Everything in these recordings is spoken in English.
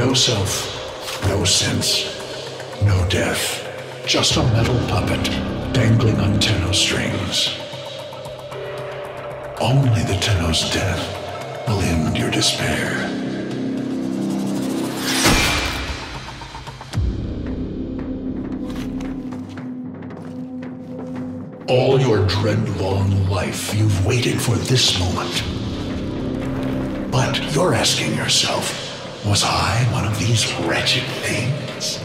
No self, no sense, no death. Just a metal puppet dangling on Tenno strings. Only the Tenno's death will end your despair. All your dread-long life, you've waited for this moment. But you're asking yourself, was I one of these wretched things?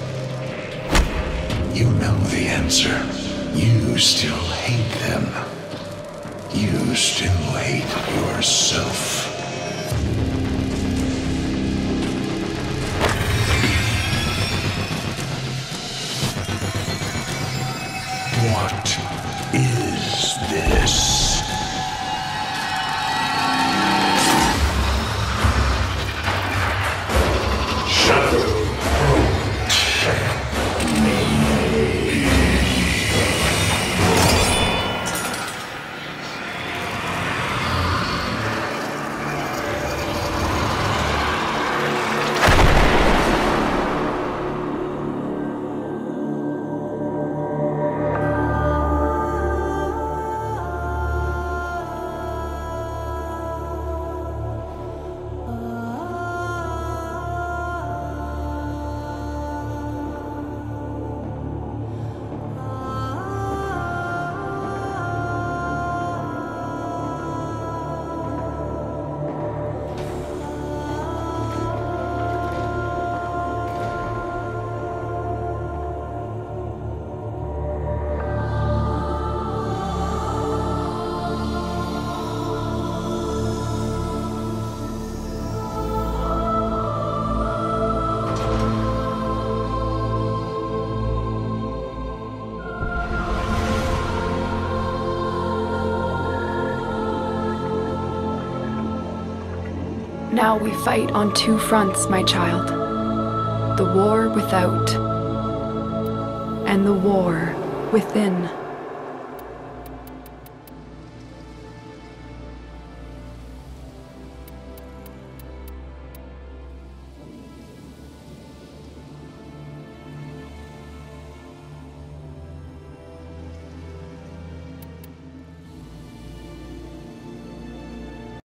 You know the answer. You still hate them. You still hate yourself. What Now we fight on two fronts, my child the war without, and the war within.